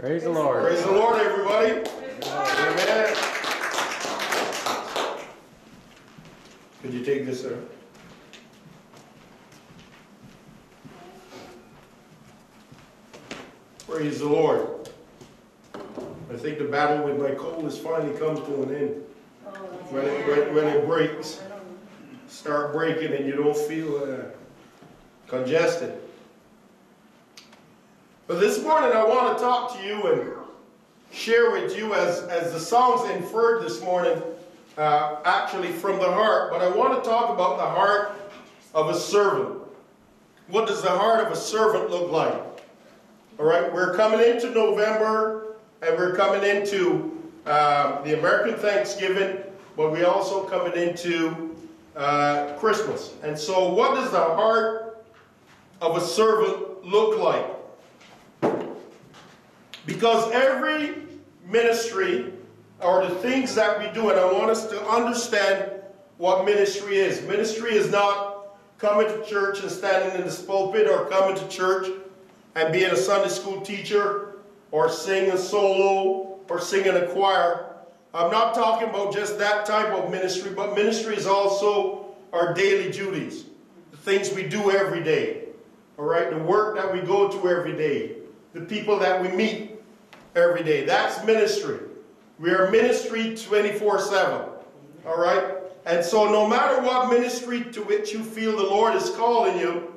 Praise the Lord. Praise the Lord, everybody. Amen. Could you take this, sir? Praise the Lord. I think the battle with my cold has finally come to an end. When it, when, when it breaks, start breaking and you don't feel uh, congested. But this morning I want to talk to you and share with you, as, as the songs inferred this morning, uh, actually from the heart, but I want to talk about the heart of a servant. What does the heart of a servant look like? All right, we're coming into November and we're coming into um, the American Thanksgiving, but we're also coming into uh, Christmas. And so, what does the heart of a servant look like? Because every ministry or the things that we do, and I want us to understand what ministry is. Ministry is not coming to church and standing in this pulpit or coming to church and being a Sunday school teacher or singing solo or singing a choir. I'm not talking about just that type of ministry, but ministry is also our daily duties, the things we do every day, all right, the work that we go to every day, the people that we meet every day. That's ministry. We are ministry 24 7, all right? And so, no matter what ministry to which you feel the Lord is calling you,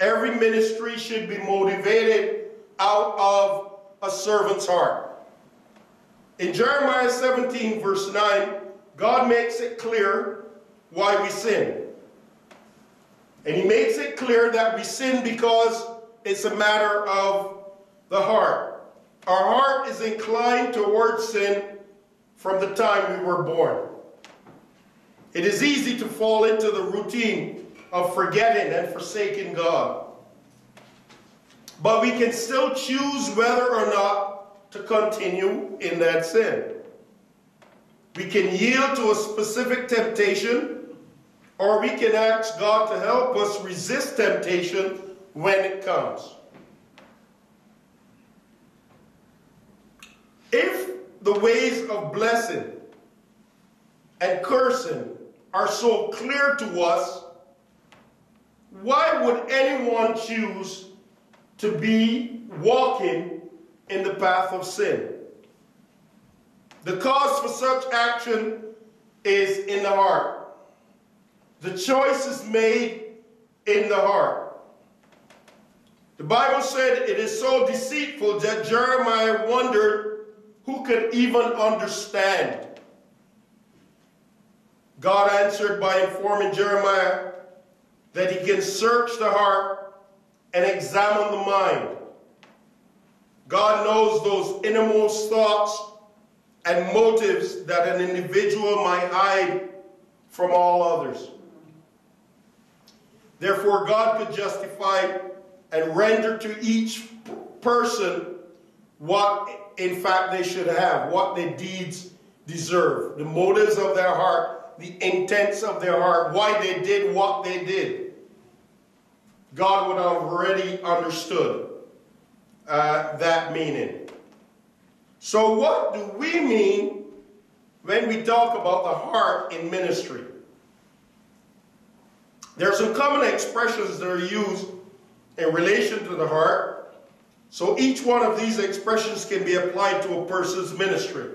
every ministry should be motivated out of a servant's heart. In Jeremiah 17, verse 9, God makes it clear why we sin. And He makes it clear that we sin because it's a matter of the heart. Our heart is inclined towards sin from the time we were born. It is easy to fall into the routine of forgetting and forsaking God. But we can still choose whether or not to continue in that sin. We can yield to a specific temptation, or we can ask God to help us resist temptation when it comes. If the ways of blessing and cursing are so clear to us, why would anyone choose to be walking in the path of sin? The cause for such action is in the heart. The choice is made in the heart. The Bible said it is so deceitful that Jeremiah wondered who could even understand. God answered by informing Jeremiah that he can search the heart and examine the mind. God knows those innermost thoughts and motives that an individual might hide from all others. Therefore, God could justify and render to each person what, in fact, they should have, what their deeds deserve, the motives of their heart, the intents of their heart, why they did what they did. God would have already understood uh, that meaning. So, what do we mean when we talk about the heart in ministry? There are some common expressions that are used in relation to the heart. So, each one of these expressions can be applied to a person's ministry.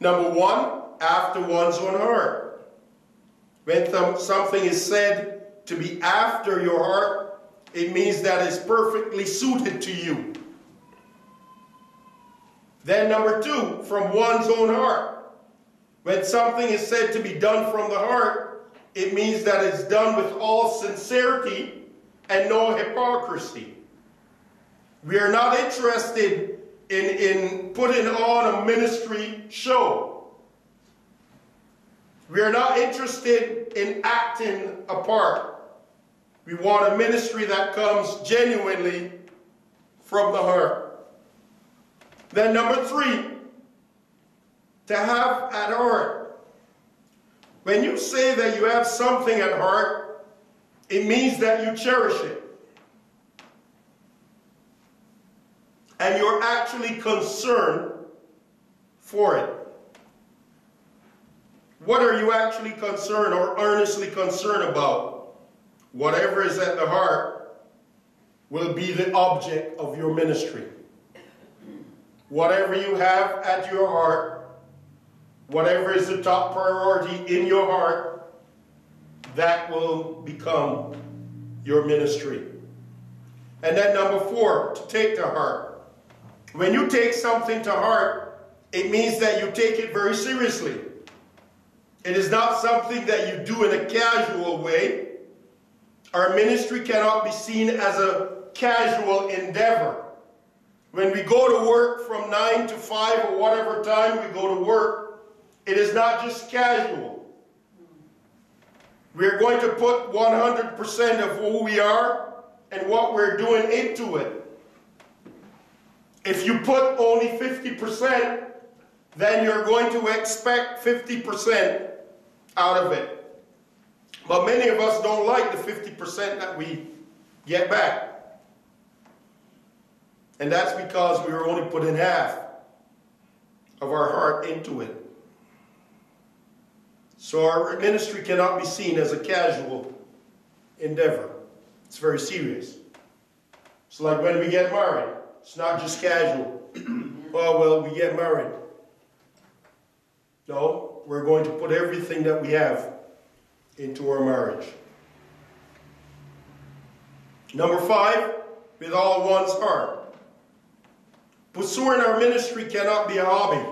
Number one, after one's own heart. When something is said to be after your heart, it means that it's perfectly suited to you. Then number two, from one's own heart. When something is said to be done from the heart, it means that it's done with all sincerity and no hypocrisy. We are not interested in, in putting on a ministry show. We are not interested in acting a part. We want a ministry that comes genuinely from the heart. Then, number three, to have at heart. When you say that you have something at heart, it means that you cherish it. And you're actually concerned for it. What are you actually concerned or earnestly concerned about? Whatever is at the heart will be the object of your ministry. Whatever you have at your heart, whatever is the top priority in your heart, that will become your ministry. And then number four, to take to heart. When you take something to heart, it means that you take it very seriously. It is not something that you do in a casual way. Our ministry cannot be seen as a casual endeavor. When we go to work from 9 to 5 or whatever time we go to work, it is not just casual. We're going to put 100% of who we are and what we're doing into it. If you put only 50%, then you're going to expect 50% out of it. But many of us don't like the 50% that we get back. And that's because we were only putting half of our heart into it. So our ministry cannot be seen as a casual endeavor. It's very serious. It's like when we get married. It's not just casual. oh, well, we get married. No, we're going to put everything that we have into our marriage. Number five, with all one's heart. Pursuing our ministry cannot be a hobby.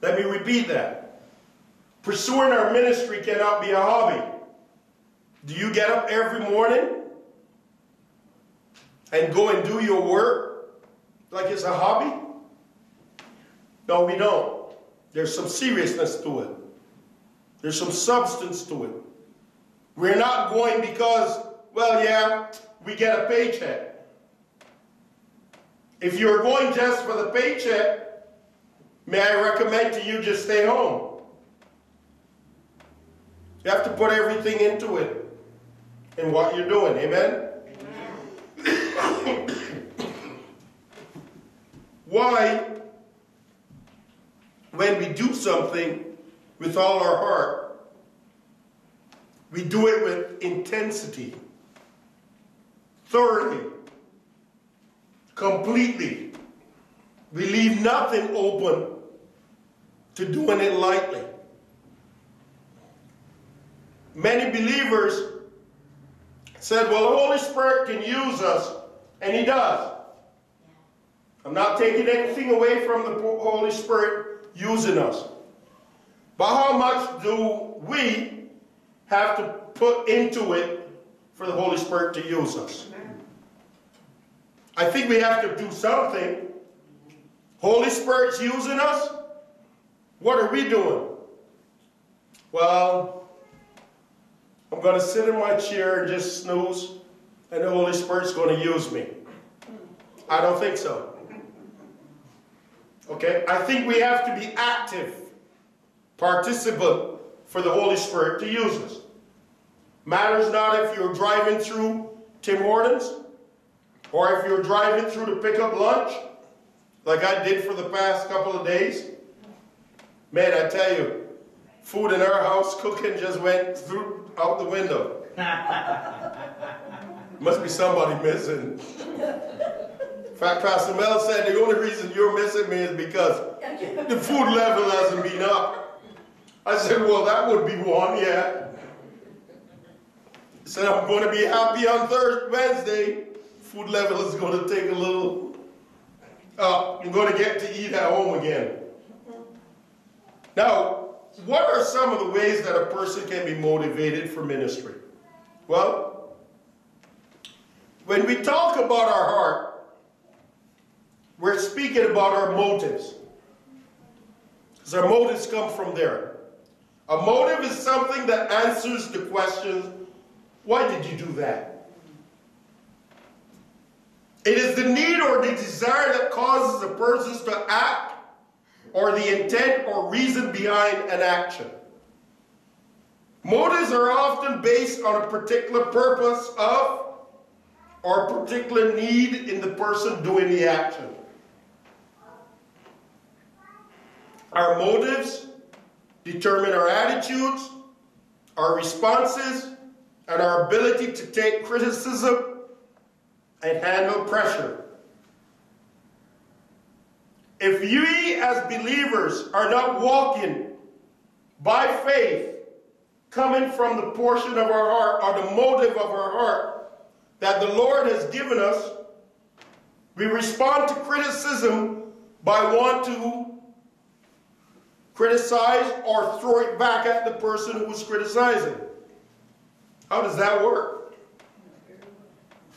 Let me repeat that. Pursuing our ministry cannot be a hobby. Do you get up every morning and go and do your work like it's a hobby? No, we don't. There's some seriousness to it. There's some substance to it. We're not going because, well, yeah, we get a paycheck. If you're going just for the paycheck, may I recommend to you just stay home. You have to put everything into it in what you're doing. Amen? Amen. Why, when we do something with all our heart, we do it with intensity, thoroughly, completely. We leave nothing open to doing it lightly. Many believers said, well, the Holy Spirit can use us, and he does. I'm not taking anything away from the Holy Spirit using us. But how much do we have to put into it for the Holy Spirit to use us? I think we have to do something. Holy Spirit's using us. What are we doing? Well, I'm going to sit in my chair and just snooze, and the Holy Spirit's going to use me. I don't think so. Okay? I think we have to be active, participant for the Holy Spirit to use us. Matters not if you're driving through Tim Hortons or if you're driving through to pick up lunch, like I did for the past couple of days. Man, I tell you, food in our house cooking just went through out the window. Must be somebody missing. In fact, Pastor Mel said the only reason you're missing me is because the food level hasn't been up. I said, well, that would be one, yeah. He said, I'm going to be happy on Thursday, Wednesday. Food level is going to take a little up. I'm going to get to eat at home again. Now, what are some of the ways that a person can be motivated for ministry? Well, when we talk about our heart, we're speaking about our motives. Because our motives come from there. A motive is something that answers the question, why did you do that? It is the need or the desire that causes a person to act or the intent or reason behind an action. Motives are often based on a particular purpose of or a particular need in the person doing the action. Our motives determine our attitudes, our responses, and our ability to take criticism and handle pressure. If we as believers are not walking by faith, coming from the portion of our heart or the motive of our heart that the Lord has given us, we respond to criticism by want to criticize or throw it back at the person who was criticizing. How does that work?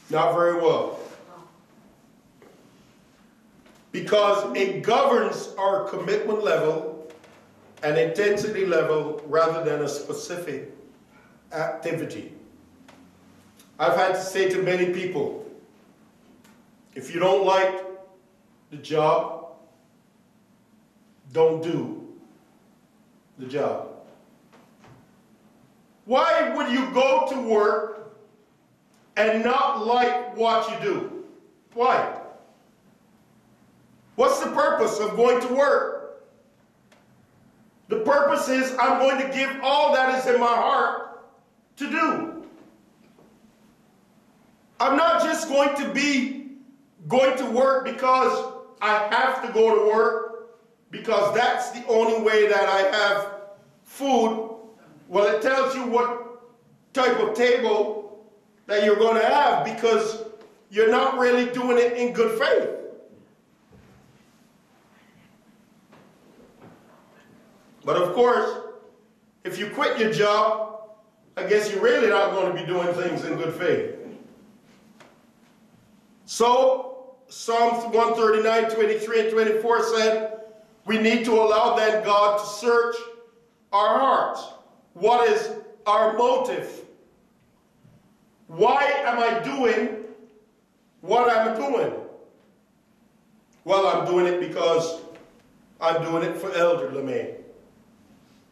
Not very well. Because it governs our commitment level and intensity level rather than a specific activity. I've had to say to many people, if you don't like the job, don't do the job. Why would you go to work and not like what you do? Why? What's the purpose of going to work? The purpose is I'm going to give all that is in my heart to do. I'm not just going to be going to work because I have to go to work because that's the only way that I have food. Well, it tells you what type of table that you're going to have because you're not really doing it in good faith. But of course, if you quit your job, I guess you're really not going to be doing things in good faith. So, Psalms 139, 23, and 24 said, we need to allow then God to search our hearts. What is our motive? Why am I doing what I'm doing? Well, I'm doing it because I'm doing it for Elder LeMay.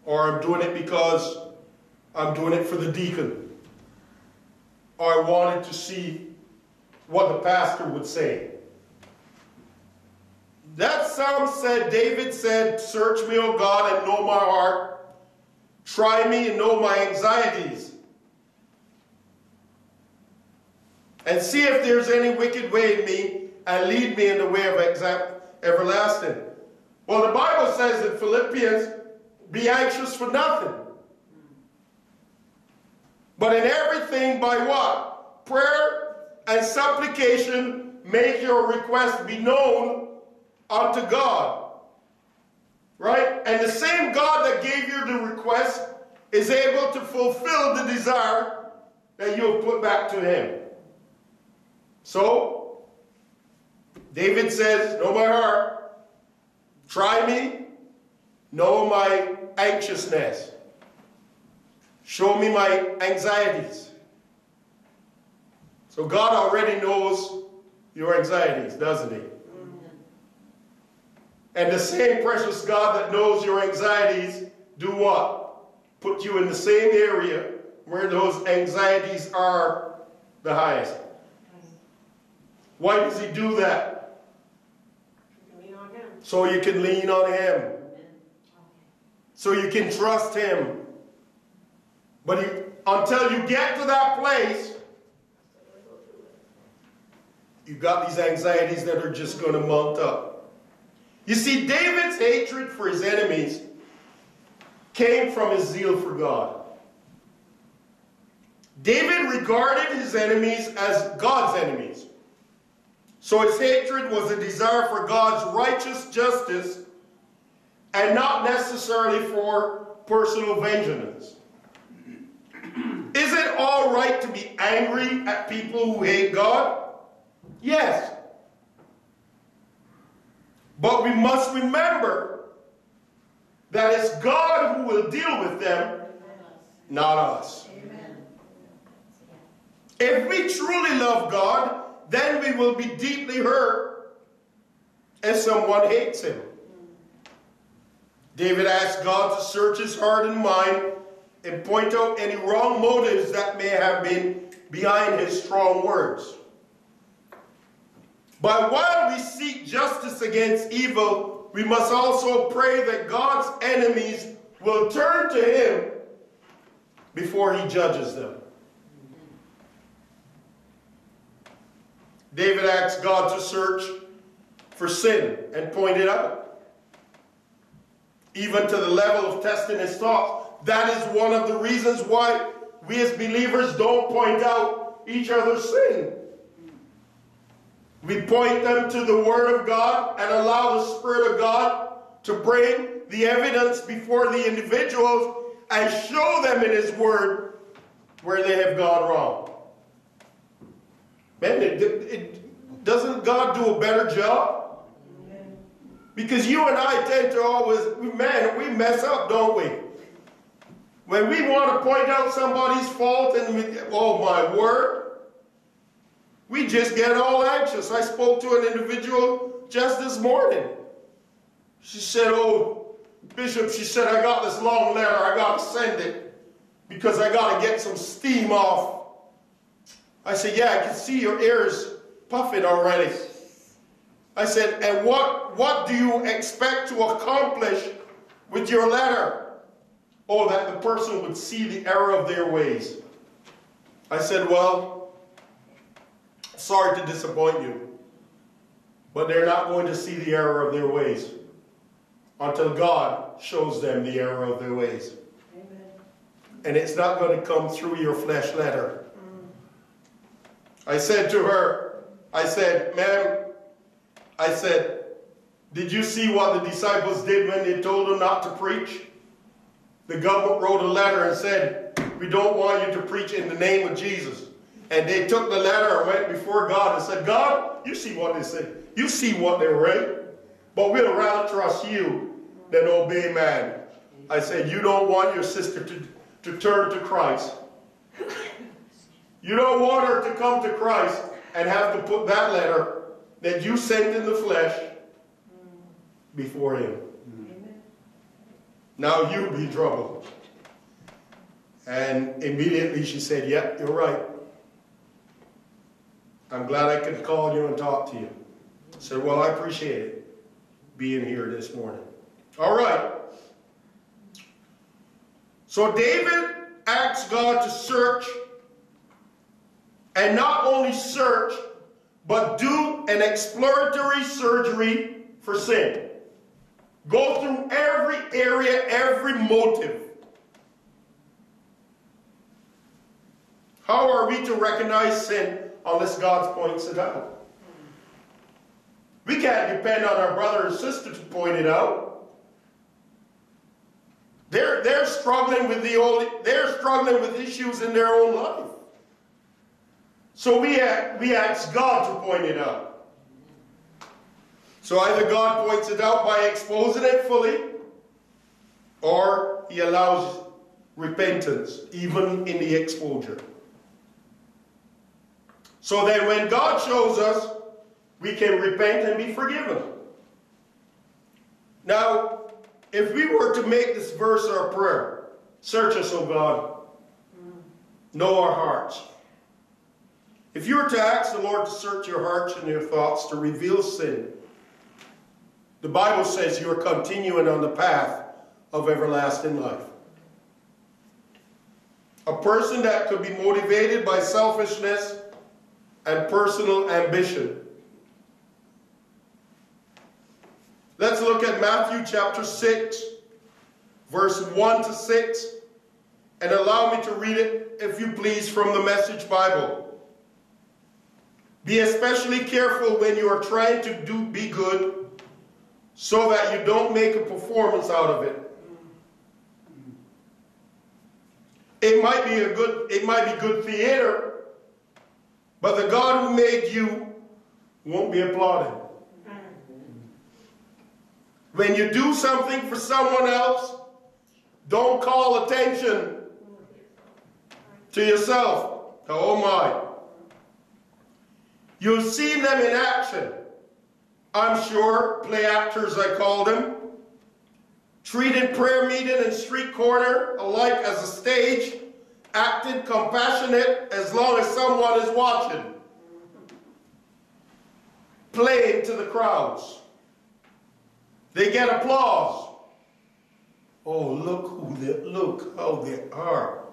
Or I'm doing it because I'm doing it for the deacon. Or I wanted to see what the pastor would say. That psalm said, David said, Search me, O God, and know my heart. Try me and know my anxieties. And see if there's any wicked way in me, and lead me in the way of everlasting. Well, the Bible says in Philippians, be anxious for nothing. But in everything, by what? Prayer and supplication, make your request be known unto God. Right? And the same God that gave you the request is able to fulfill the desire that you have put back to him. So, David says, Know my heart, try me, know my anxiousness, show me my anxieties. So, God already knows your anxieties, doesn't he? And the same precious God that knows your anxieties, do what? Put you in the same area where those anxieties are the highest. Why does he do that? So you can lean on him. So you can trust him. But until you get to that place, you've got these anxieties that are just going to mount up. You see, David's hatred for his enemies came from his zeal for God. David regarded his enemies as God's enemies. So his hatred was a desire for God's righteous justice and not necessarily for personal vengeance. Is it all right to be angry at people who hate God? Yes. But we must remember that it's God who will deal with them, not us. If we truly love God, then we will be deeply hurt if someone hates him. David asked God to search his heart and mind and point out any wrong motives that may have been behind his strong words. But while we seek justice against evil, we must also pray that God's enemies will turn to him before he judges them. David asked God to search for sin and point it out. Even to the level of testing his thoughts. That is one of the reasons why we as believers don't point out each other's sin. We point them to the Word of God and allow the Spirit of God to bring the evidence before the individuals and show them in His Word where they have gone wrong. Man, it, it, doesn't God do a better job? Because you and I tend to always, man, we mess up, don't we? When we want to point out somebody's fault and, we, oh my word, we just get all anxious. I spoke to an individual just this morning. She said, oh, Bishop, she said, I got this long letter. I got to send it because I got to get some steam off. I said, yeah, I can see your ears puffing already. I said, and what, what do you expect to accomplish with your letter? Oh, that the person would see the error of their ways. I said, well, sorry to disappoint you, but they're not going to see the error of their ways until God shows them the error of their ways. Amen. And it's not going to come through your flesh letter. Mm. I said to her, I said, ma'am, I said, did you see what the disciples did when they told them not to preach? The government wrote a letter and said, we don't want you to preach in the name of Jesus. And they took the letter and went before God and said, God, you see what they said. You see what they write. But we'd rather trust you than obey man. I said, you don't want your sister to, to turn to Christ. You don't want her to come to Christ and have to put that letter that you sent in the flesh before him. Now you be trouble. And immediately she said, Yep, you're right. I'm glad I could call you and talk to you. I said, Well, I appreciate it being here this morning. All right. So David asked God to search and not only search, but do an exploratory surgery for sin. Go through every area, every motive. How are we to recognize sin unless God points it out? We can't depend on our brother and sister to point it out. They're, they're struggling with the old, they're struggling with issues in their own life. So we, uh, we ask God to point it out. So either God points it out by exposing it fully, or he allows repentance, even in the exposure. So that when God shows us, we can repent and be forgiven. Now, if we were to make this verse our prayer, search us, O God, know our hearts. If you were to ask the Lord to search your hearts and your thoughts to reveal sin, the Bible says you are continuing on the path of everlasting life. A person that could be motivated by selfishness and personal ambition. Let's look at Matthew chapter 6, verse 1 to 6, and allow me to read it, if you please, from the Message Bible. Be especially careful when you are trying to do, be good so that you don't make a performance out of it. It might be a good, it might be good theater, but the God who made you won't be applauded. When you do something for someone else, don't call attention to yourself. Oh my. You've seen them in action. I'm sure, play actors I call them. treated prayer meeting and street corner alike as a stage, acted compassionate as long as someone is watching, played to the crowds. They get applause. Oh, look who they look how they are.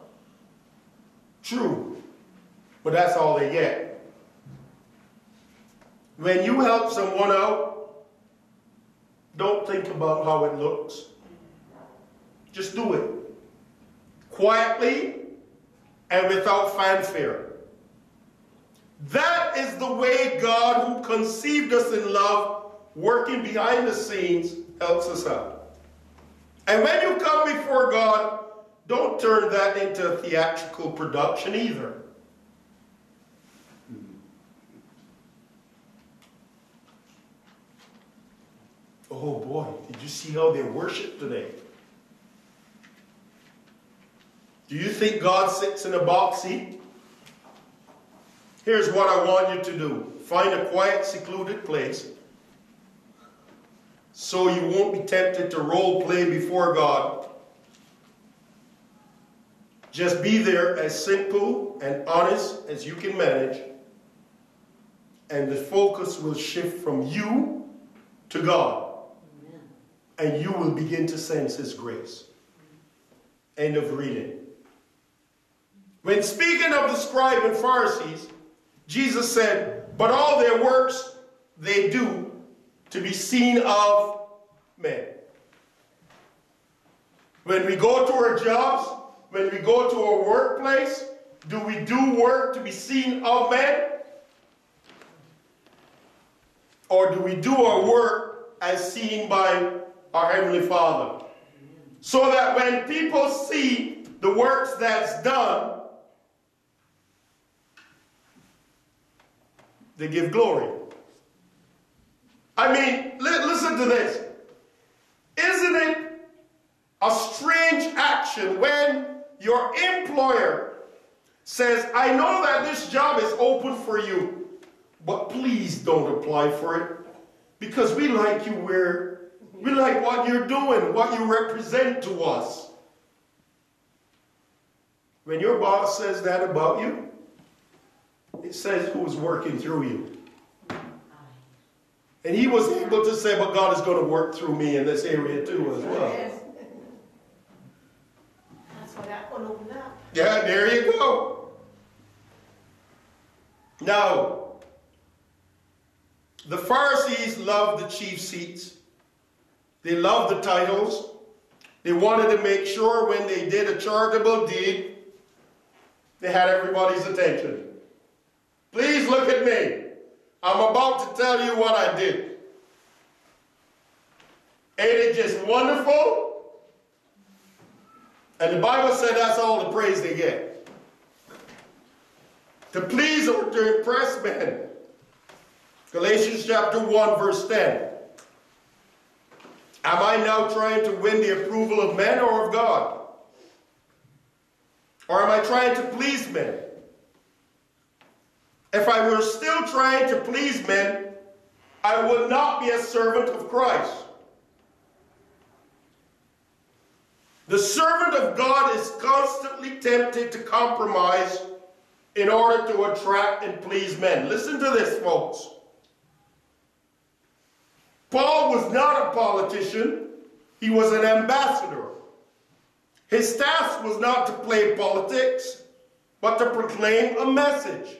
True. But that's all they get. When you help someone out, don't think about how it looks. Just do it. Quietly and without fanfare. That is the way God, who conceived us in love, working behind the scenes, helps us out. And when you come before God, don't turn that into a theatrical production either. Oh boy, did you see how they worship today? Do you think God sits in a box seat? Here's what I want you to do. Find a quiet, secluded place so you won't be tempted to role play before God. Just be there as simple and honest as you can manage, and the focus will shift from you to God and you will begin to sense His grace. End of reading. When speaking of the scribe and Pharisees, Jesus said, But all their works they do to be seen of men. When we go to our jobs, when we go to our workplace, do we do work to be seen of men? Or do we do our work as seen by our Heavenly Father. So that when people see the works that's done, they give glory. I mean, li listen to this. Isn't it a strange action when your employer says, I know that this job is open for you, but please don't apply for it because we like you where we like what you're doing, what you represent to us. When your boss says that about you, it says who's working through you. And he was able to say, but God is going to work through me in this area too as well. That's why that one opened up. Yeah, there you go. Now, the Pharisees loved the chief seats. They loved the titles. They wanted to make sure when they did a charitable deed, they had everybody's attention. Please look at me. I'm about to tell you what I did. Ain't it just wonderful? And the Bible said that's all the praise they get. To please or to impress men. Galatians chapter 1, verse 10. Am I now trying to win the approval of men or of God? Or am I trying to please men? If I were still trying to please men, I would not be a servant of Christ. The servant of God is constantly tempted to compromise in order to attract and please men. Listen to this, folks. Paul was not a politician, he was an ambassador. His task was not to play politics, but to proclaim a message.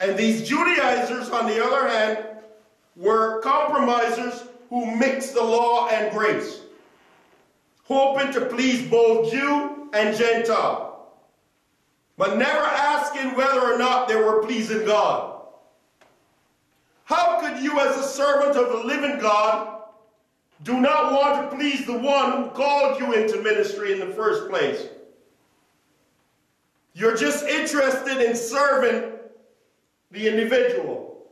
And these Judaizers, on the other hand, were compromisers who mixed the law and grace, hoping to please both Jew and Gentile, but never asking whether or not they were pleasing God. How could you, as a servant of the living God, do not want to please the one who called you into ministry in the first place? You're just interested in serving the individual.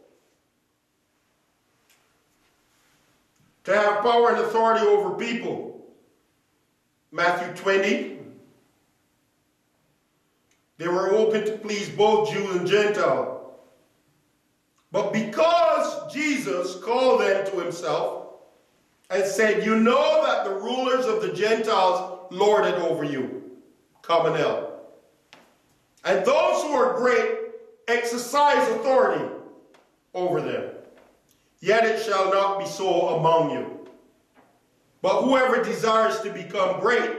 To have power and authority over people. Matthew 20. They were open to please both Jew and Gentile. But because Jesus called them to himself and said, You know that the rulers of the Gentiles lord it over you. L. And those who are great exercise authority over them. Yet it shall not be so among you. But whoever desires to become great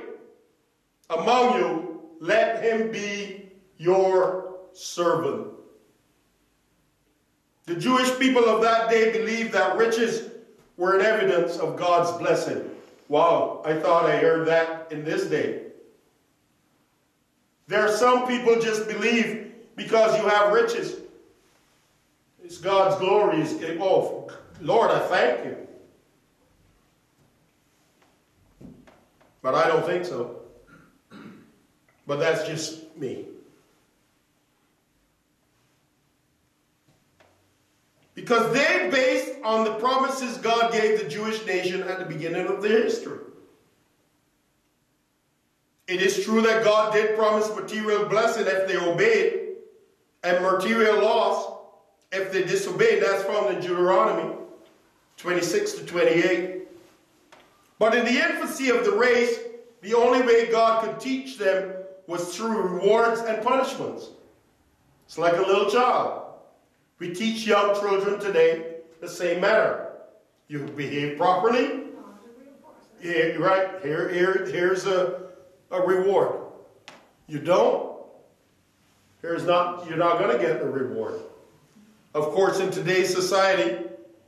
among you, let him be your servant. The Jewish people of that day believed that riches were an evidence of God's blessing. Wow, I thought I heard that in this day. There are some people just believe because you have riches. It's God's glory. Is, oh, Lord, I thank you. But I don't think so. But that's just me. Because they're based on the promises God gave the Jewish nation at the beginning of their history. It is true that God did promise material blessing if they obeyed, and material loss if they disobeyed. That's found in Deuteronomy 26 to 28. But in the infancy of the race, the only way God could teach them was through rewards and punishments. It's like a little child. We teach young children today the same manner. You behave properly. Yeah, right. Here, here, here's a, a reward. You don't. Here's not. You're not going to get the reward. Of course, in today's society,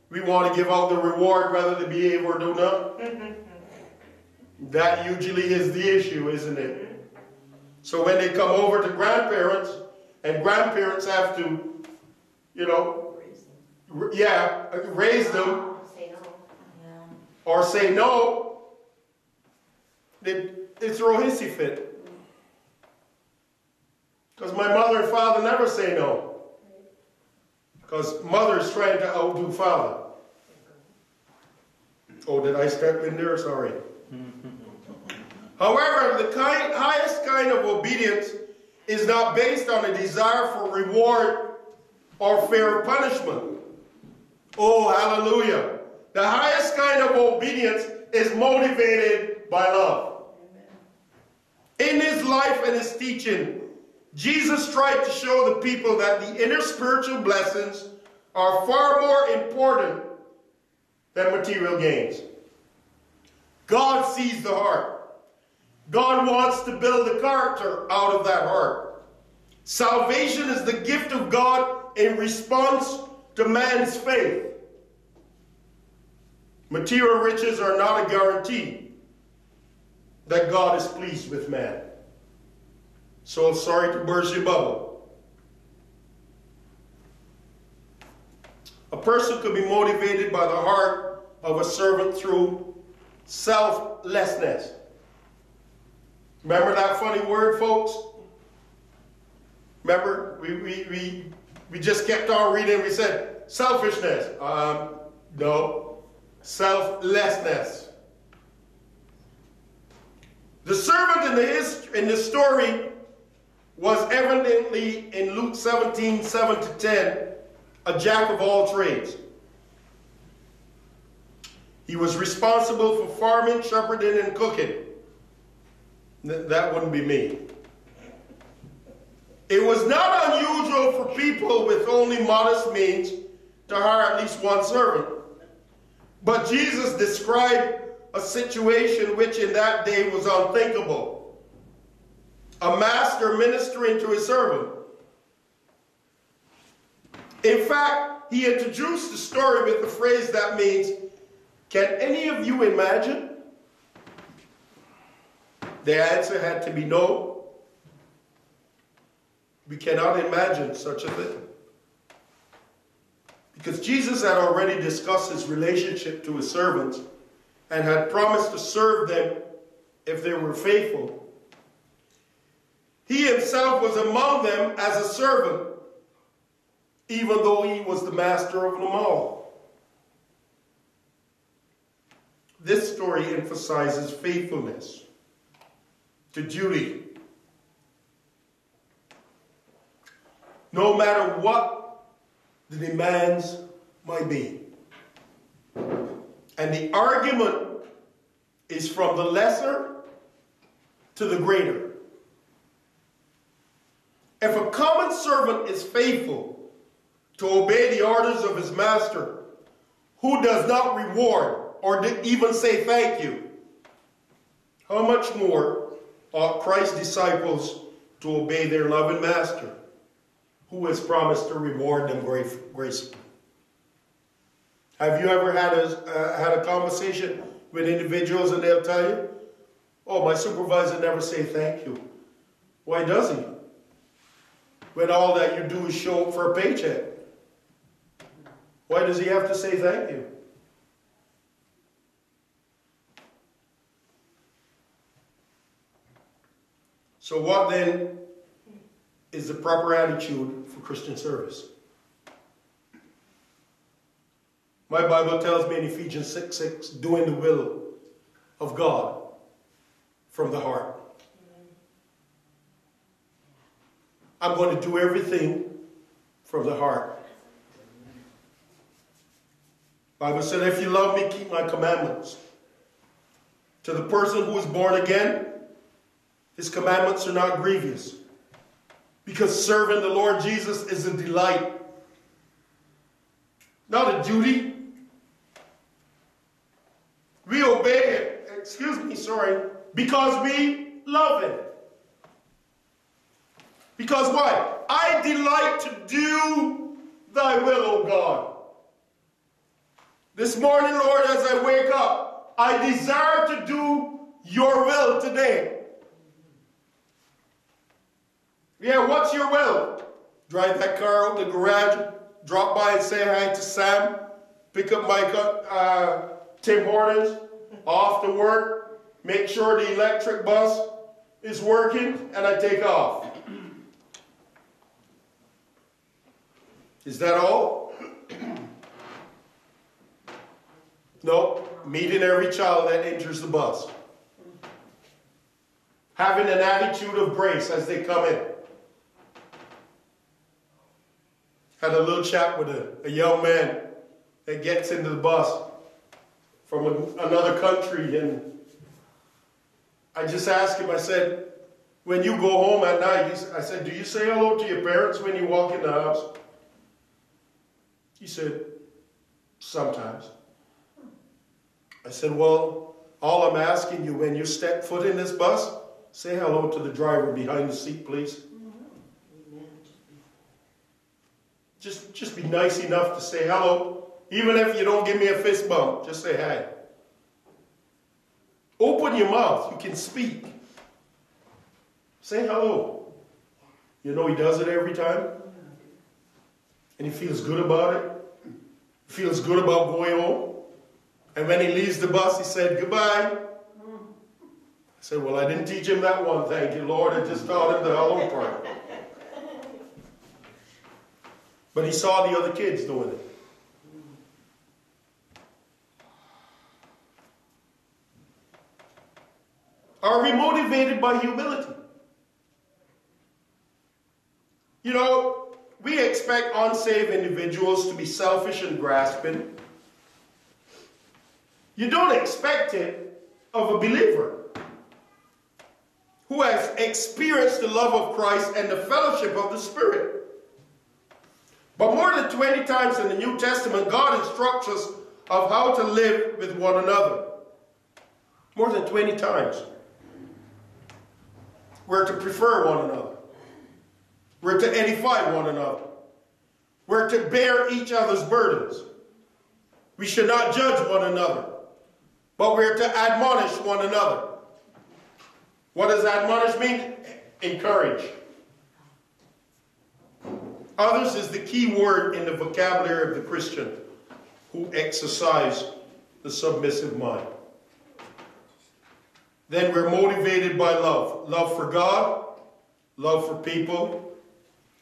we want to give out the reward rather than behave or do nothing. that usually is the issue, isn't it? So when they come over to grandparents, and grandparents have to you know, yeah, raise them Say no. or say no, they, they throw a hissy fit. Because my mother and father never say no. Because mother is trying to outdo father. Oh, did I step in there? Sorry. However, the kind, highest kind of obedience is not based on a desire for reward or fear of punishment. Oh, hallelujah. The highest kind of obedience is motivated by love. In his life and his teaching, Jesus tried to show the people that the inner spiritual blessings are far more important than material gains. God sees the heart. God wants to build the character out of that heart. Salvation is the gift of God in response to man's faith. Material riches are not a guarantee that God is pleased with man. So I'm sorry to burst your bubble. A person could be motivated by the heart of a servant through selflessness. Remember that funny word, folks? Remember, we, we, we we just kept on reading. We said selfishness. Um, no, selflessness. The servant in the, hist- in the story was evidently in Luke 17, 7 to 10, a jack of all trades. He was responsible for farming, shepherding, and cooking. that wouldn't be me. It was not unusual for people with only modest means to hire at least one servant. But Jesus described a situation which in that day was unthinkable. A master ministering to his servant. In fact, he introduced the story with the phrase that means, Can any of you imagine? The answer had to be no. We cannot imagine such a thing. Because Jesus had already discussed his relationship to his servants and had promised to serve them if they were faithful. He himself was among them as a servant, even though he was the master of them all. This story emphasizes faithfulness to duty no matter what the demands might be. And the argument is from the lesser to the greater. If a common servant is faithful to obey the orders of his master, who does not reward or even say thank you, how much more ought Christ's disciples to obey their loving master, who has promised to reward them gracefully? Have you ever had a, uh, had a conversation with individuals and they'll tell you, oh, my supervisor never say thank you. Why does he? When all that you do is show up for a paycheck. Why does he have to say thank you? So what then is the proper attitude for Christian service? My Bible tells me in Ephesians 6 6, doing the will of God from the heart. I'm going to do everything from the heart. Bible said, if you love me, keep my commandments. To the person who is born again, his commandments are not grievous. Because serving the Lord Jesus is a delight, not a duty. We obey it, excuse me, sorry, because we love him. Because why? I delight to do thy will, O God. This morning, Lord, as I wake up, I desire to do your will today. Yeah, what's your will? Drive that car out the garage, drop by and say hi to Sam, pick up my uh, Tim Hortons, off to work, make sure the electric bus is working, and I take off. Is that all? no, meeting every child that enters the bus. Having an attitude of grace as they come in. Had a little chat with a, a young man that gets into the bus from a, another country. And I just asked him, I said, when you go home at night, I said, do you say hello to your parents when you walk in the house? He said, sometimes. I said, well, all I'm asking you, when you step foot in this bus, say hello to the driver behind the seat, please. Just, just be nice enough to say hello even if you don't give me a fist bump, just say hi. Open your mouth. You can speak. Say hello. You know he does it every time. And he feels good about it. He feels good about going home. And when he leaves the bus, he said, goodbye. I said, well, I didn't teach him that one, thank you, Lord. I just taught him the hello part. But he saw the other kids doing it. Are we motivated by humility? You know, we expect unsaved individuals to be selfish and grasping. You don't expect it of a believer who has experienced the love of Christ and the fellowship of the Spirit. But more than 20 times in the New Testament, God instructs us of how to live with one another. More than 20 times. We're to prefer one another. We're to edify one another. We're to bear each other's burdens. We should not judge one another, but we're to admonish one another. What does admonish mean? Encourage. Others is the key word in the vocabulary of the Christian who exercise the submissive mind. Then we're motivated by love. Love for God, love for people,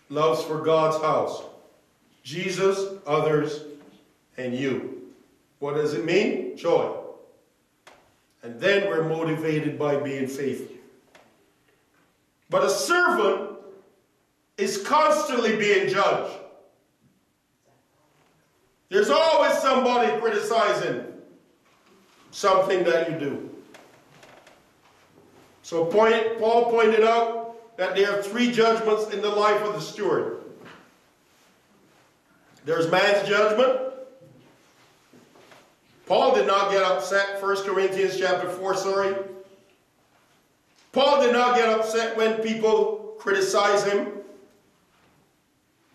loves for God's house. Jesus, others, and you. What does it mean? Joy. And then we're motivated by being faithful. But a servant is constantly being judged. There's always somebody criticizing something that you do. So point, Paul pointed out that there are three judgments in the life of the steward. There's man's judgment. Paul did not get upset, 1 Corinthians chapter 4, sorry. Paul did not get upset when people criticize him,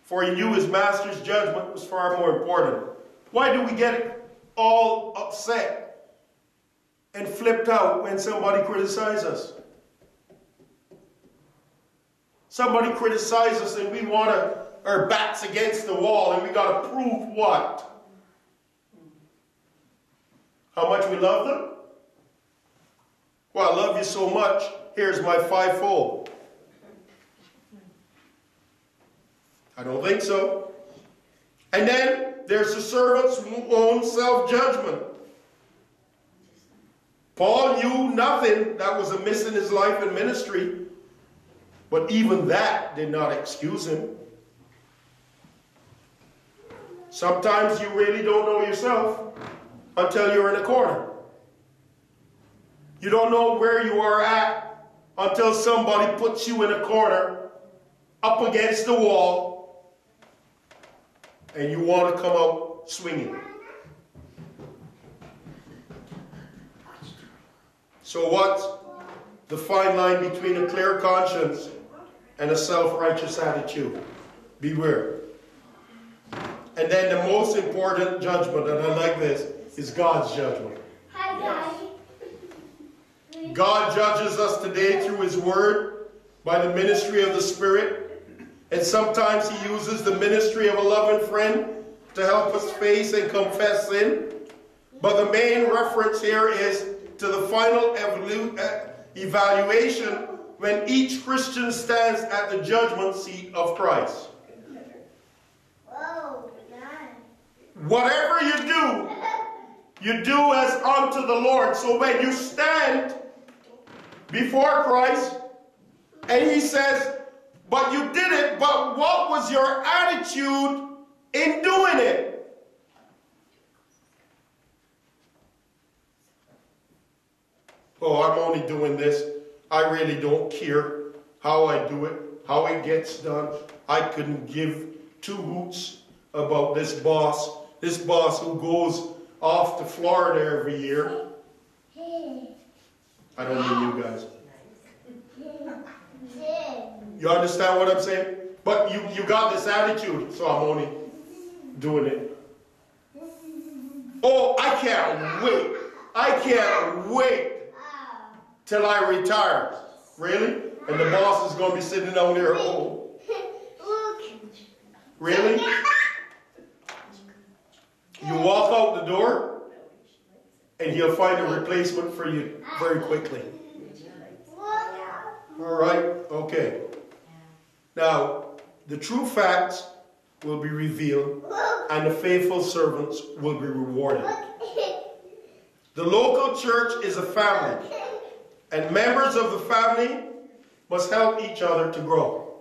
for he knew his master's judgment was far more important. Why do we get all upset and flipped out when somebody criticizes us? Somebody criticizes us and we want to, our backs against the wall and we got to prove what? How much we love them? Well, I love you so much. Here's my fivefold. I don't think so. And then there's the servant's own self judgment. Paul knew nothing that was amiss in his life and ministry, but even that did not excuse him. Sometimes you really don't know yourself until you're in a corner. You don't know where you are at until somebody puts you in a corner up against the wall and you want to come out swinging. So, what's the fine line between a clear conscience and a self righteous attitude? Beware. And then the most important judgment, and I like this, is God's judgment. God judges us today through His Word by the ministry of the Spirit. And sometimes He uses the ministry of a loving friend to help us face and confess sin. But the main reference here is to the final uh, evaluation when each Christian stands at the judgment seat of Christ. Whatever you do, you do as unto the Lord. So when you stand before Christ and he says, but you did it, but what was your attitude in doing it? Oh, I'm only doing this. I really don't care how I do it, how it gets done. I couldn't give two hoots about this boss, this boss who goes off to Florida every year. I don't mean you guys. You understand what I'm saying? But you, you got this attitude, so I'm only doing it. Oh, I can't wait. I can't wait till I retire. Really? And the boss is going to be sitting down there. Oh. Really? You walk out the door, and he'll find a replacement for you very quickly. All right? Okay. Now, the true facts will be revealed, and the faithful servants will be rewarded. The local church is a family, and members of the family must help each other to grow.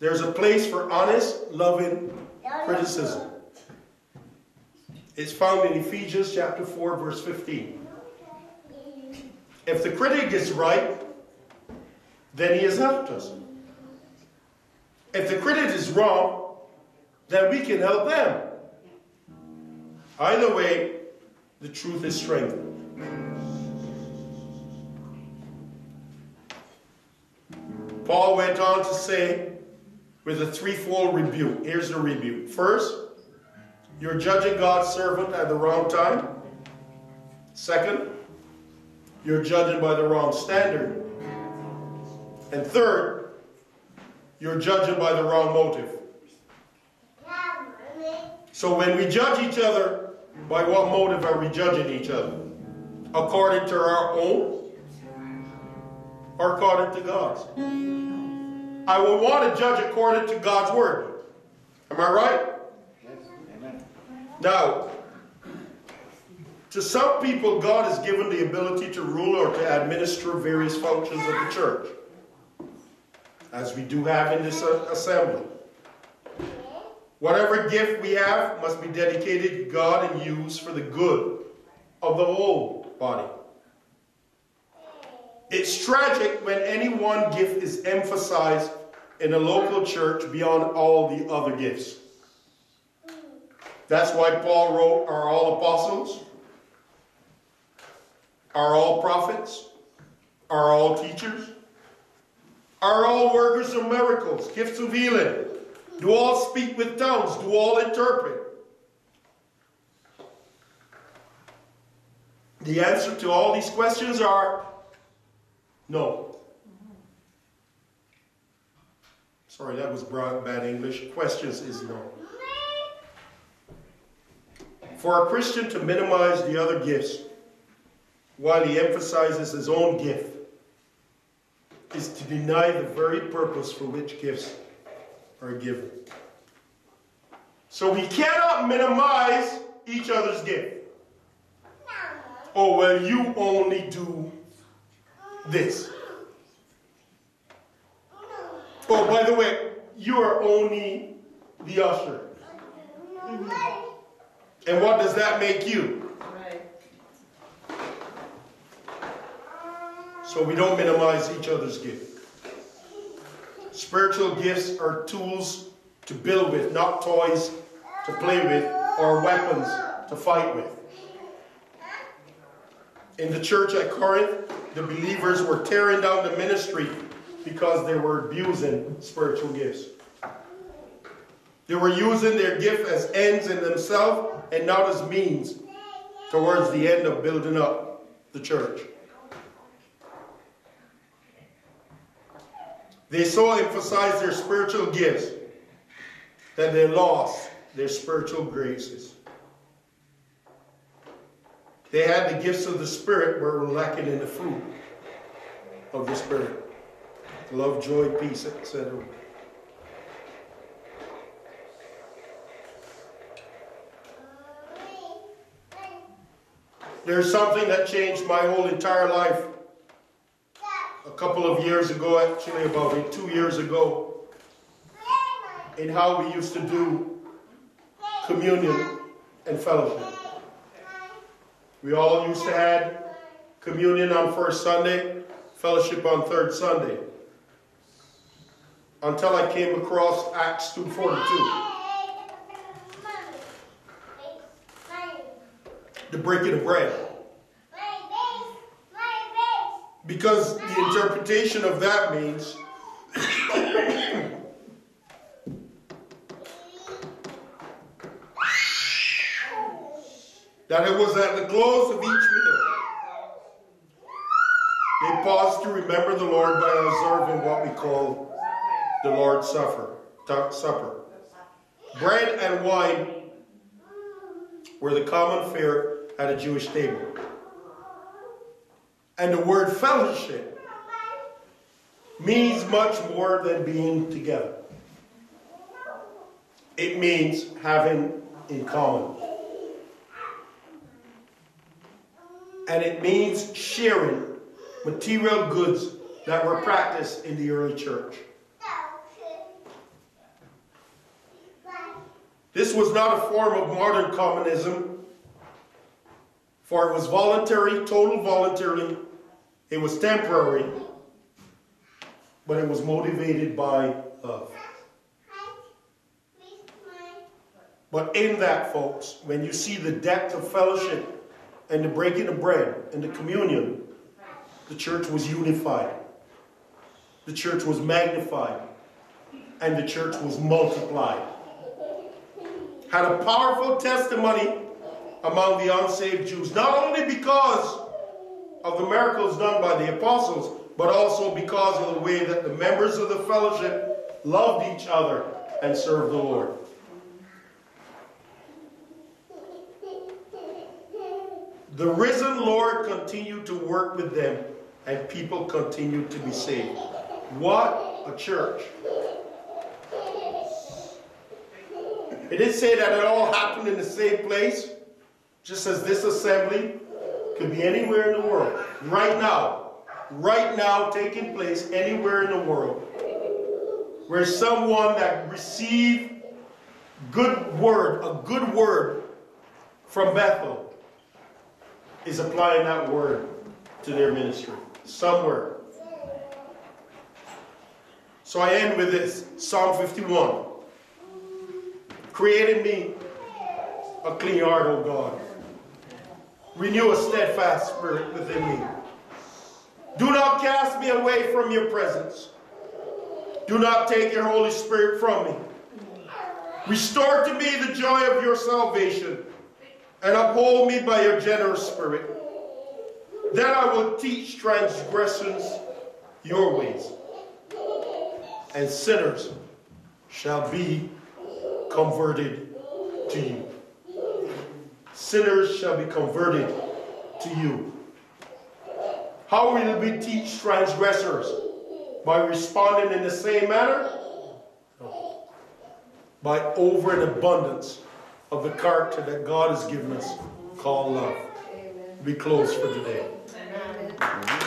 There's a place for honest, loving criticism. It's found in Ephesians chapter 4, verse 15. If the critic is right, then he has helped us. If the critic is wrong, then we can help them. Either way, the truth is strengthened. Paul went on to say, with a threefold rebuke. Here's the rebuke. First, you're judging God's servant at the wrong time. Second, you're judging by the wrong standard. And third, you're judging by the wrong motive. So when we judge each other, by what motive are we judging each other? According to our own or according to God's? I will want to judge according to God's word. Am I right? Yes. Amen. Now, to some people, God has given the ability to rule or to administer various functions of the church, as we do have in this assembly. Whatever gift we have must be dedicated to God and used for the good of the whole body. It's tragic when any one gift is emphasized in a local church beyond all the other gifts. That's why Paul wrote, Are all apostles? Are all prophets? Are all teachers? Are all workers of miracles, gifts of healing? Do all speak with tongues? Do all interpret? The answer to all these questions are no. Sorry, that was bad English. Questions is no. For a Christian to minimize the other gifts while he emphasizes his own gift deny the very purpose for which gifts are given. So we cannot minimize each other's gift. Oh, well, you only do this. Oh, by the way, you are only the usher. And what does that make you? So we don't minimize each other's gift. Spiritual gifts are tools to build with, not toys to play with or weapons to fight with. In the church at Corinth, the believers were tearing down the ministry because they were abusing spiritual gifts. They were using their gift as ends in themselves and not as means towards the end of building up the church. They so emphasized their spiritual gifts that they lost their spiritual graces. They had the gifts of the Spirit, but were lacking in the fruit of the Spirit love, joy, peace, etc. There's something that changed my whole entire life couple of years ago, actually about two years ago, in how we used to do communion and fellowship. We all used to have communion on first Sunday, fellowship on third Sunday. Until I came across Acts 2.42. The breaking of bread. Because the interpretation of that means that it was at the close of each meal. They paused to remember the Lord by observing what we call the Lord's Supper. Supper. Bread and wine were the common fare at a Jewish table. And the word fellowship means much more than being together. It means having in common. And it means sharing material goods that were practiced in the early church. This was not a form of modern communism, for it was voluntary, total voluntary. It was temporary, but it was motivated by love. But in that, folks, when you see the depth of fellowship and the breaking of bread and the communion, the church was unified. The church was magnified. And the church was multiplied. Had a powerful testimony among the unsaved Jews, not only because of the miracles done by the apostles, but also because of the way that the members of the fellowship loved each other and served the Lord. The risen Lord continued to work with them and people continued to be saved. What a church. It didn't say that it all happened in the same place, just as this assembly could be anywhere in the world. Right now, right now taking place anywhere in the world where someone that received good word, a good word from Bethel is applying that word to their ministry somewhere. So I end with this Psalm 51. Create in me a clean heart, O God. Renew a steadfast spirit within me. Do not cast me away from your presence. Do not take your Holy Spirit from me. Restore to me the joy of your salvation and uphold me by your generous spirit. Then I will teach transgressions your ways, and sinners shall be converted to you. Sinners shall be converted to you. How will we teach transgressors? By responding in the same manner? No. By over an abundance of the character that God has given us called love. We close for today. Amen.